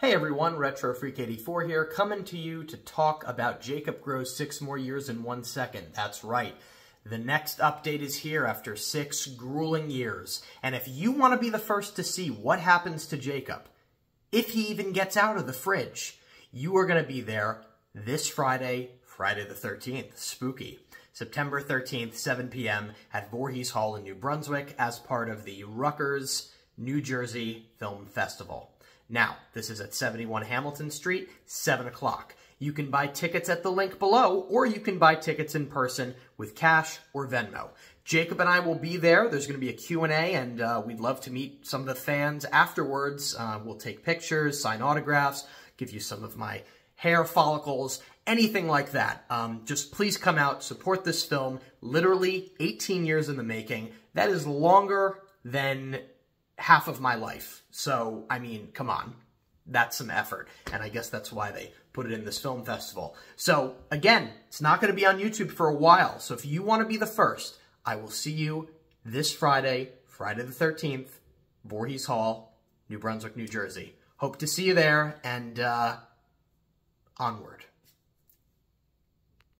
Hey everyone, Retro Freak 84 here, coming to you to talk about Jacob Grows Six More Years in One Second. That's right. The next update is here after six grueling years. And if you want to be the first to see what happens to Jacob, if he even gets out of the fridge, you are going to be there this Friday, Friday the 13th. Spooky. September 13th, 7 p.m. at Voorhees Hall in New Brunswick as part of the Rutgers, New Jersey Film Festival. Now, this is at 71 Hamilton Street, 7 o'clock. You can buy tickets at the link below, or you can buy tickets in person with cash or Venmo. Jacob and I will be there. There's going to be a Q&A, and uh, we'd love to meet some of the fans afterwards. Uh, we'll take pictures, sign autographs, give you some of my hair follicles, anything like that. Um, just please come out, support this film. Literally 18 years in the making. That is longer than half of my life. So, I mean, come on. That's some effort. And I guess that's why they put it in this film festival. So, again, it's not going to be on YouTube for a while. So if you want to be the first, I will see you this Friday, Friday the 13th, Voorhees Hall, New Brunswick, New Jersey. Hope to see you there, and uh, onward.